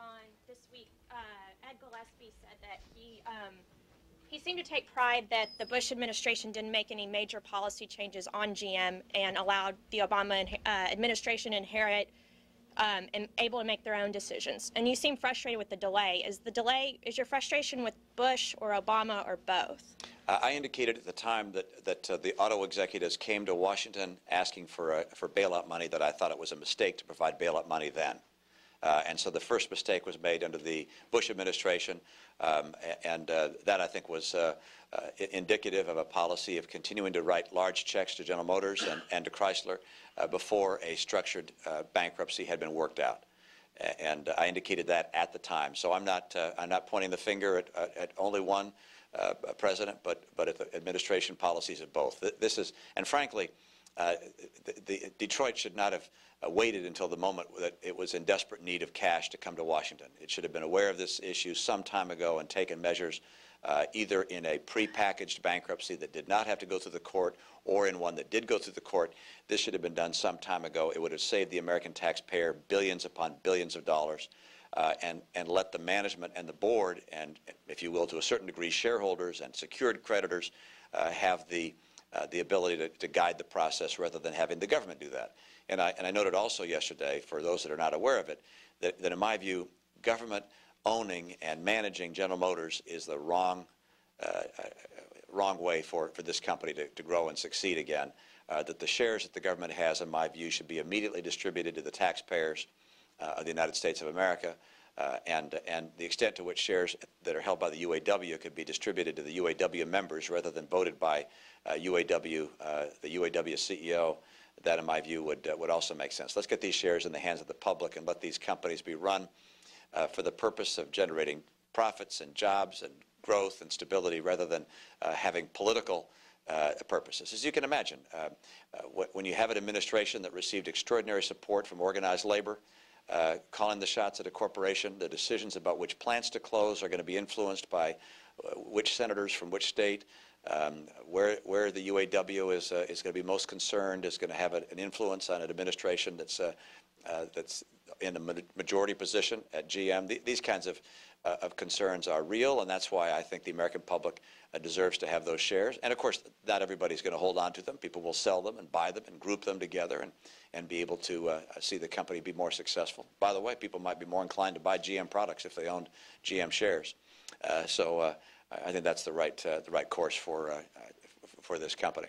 on this week, uh, Ed Gillespie said that he um, he seemed to take pride that the Bush administration didn't make any major policy changes on GM and allowed the Obama uh, administration inherit um, and able to make their own decisions. And you seem frustrated with the delay. Is the delay is your frustration with Bush or Obama or both? Uh, I indicated at the time that, that uh, the auto executives came to Washington asking for, for bailout money that I thought it was a mistake to provide bailout money then. Uh, and so the first mistake was made under the Bush administration, um, and uh, that I think was uh, uh, indicative of a policy of continuing to write large checks to General Motors and, and to Chrysler uh, before a structured uh, bankruptcy had been worked out. And I indicated that at the time. So I'm not, I'm not pointing the finger at, at only one president, but, but at the administration policies of both. This is, and frankly, uh, the, the, Detroit should not have uh, waited until the moment that it was in desperate need of cash to come to Washington. It should have been aware of this issue some time ago and taken measures uh, either in a prepackaged bankruptcy that did not have to go through the court or in one that did go through the court. This should have been done some time ago. It would have saved the American taxpayer billions upon billions of dollars. Uh, and, and let the management and the board, and if you will, to a certain degree, shareholders and secured creditors uh, have the, uh, the ability to, to guide the process rather than having the government do that. And I, and I noted also yesterday, for those that are not aware of it, that, that in my view, government owning and managing General Motors is the wrong, uh, uh, wrong way for, for this company to, to grow and succeed again. Uh, that the shares that the government has, in my view, should be immediately distributed to the taxpayers uh, of the United States of America. Uh, and, and the extent to which shares that are held by the UAW could be distributed to the UAW members rather than voted by uh, UAW, uh, the UAW CEO, that, in my view, would, uh, would also make sense. Let's get these shares in the hands of the public and let these companies be run uh, for the purpose of generating profits and jobs and growth and stability rather than uh, having political uh, purposes. As you can imagine, uh, uh, when you have an administration that received extraordinary support from organized labor, uh, calling the shots at a corporation, the decisions about which plants to close are going to be influenced by uh, which senators from which state, um, where, where the UAW is, uh, is going to be most concerned, is going to have a- an influence on an administration that's, uh, uh, that's in a majority position at GM. Th- these kinds of, uh, of concerns are real, and that's why I think the American public uh, deserves to have those shares. And of course, not everybody's going to hold on to them. People will sell them and buy them and group them together and, and be able to uh, see the company be more successful. By the way, people might be more inclined to buy GM products if they owned GM shares. Uh, so I think that's the right, the right course for, for this company.